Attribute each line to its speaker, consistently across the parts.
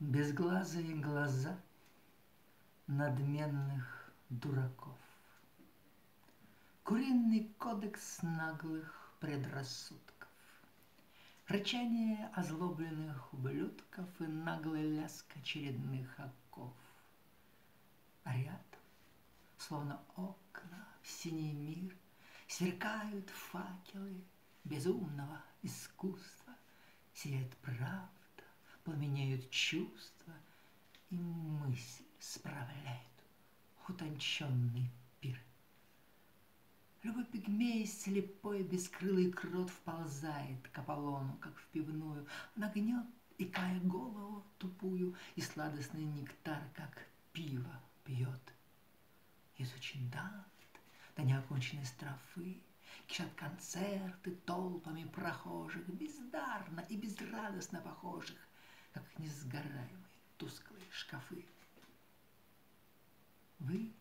Speaker 1: безглазые глаза надменных дураков. Куриный кодекс наглых предрассудков. Рычание озлобленных ублюдков и наглый ляск очередных оков. Рядом, словно окна в синий мир, Сверкают факелы безумного искусства, Сияет правда, пламенеют чувства, И мысль справляет утонченный пир. Любой пигмей слепой, бескрылый крот Вползает к Аполлону, как в пивную, Нагнет, икая голову тупую, И сладостный нектар, как пиво, пьет. Изучен Дант до неоконченной строфы, Кишат концерты толпами прохожих, Бездарно и безрадостно похожих, Как несгораемые тусклые шкафы. Вы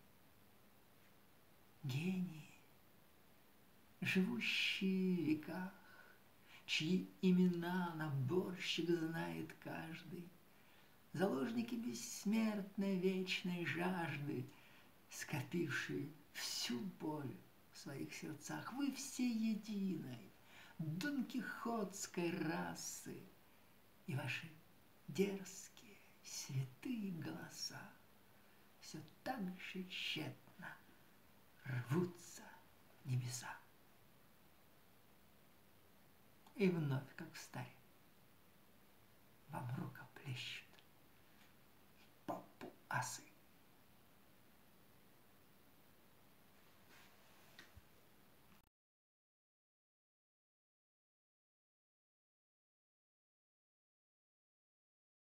Speaker 1: гении, живущие в веках, Чьи имена наборщик знает каждый, Заложники бессмертной вечной жажды, Скопившие всю боль в своих сердцах. Вы все единой, донкихотской расы, И ваши дерзкие, святые голоса Все так же тщетно рвутся небеса. И вновь, как в старе, вам рука плещет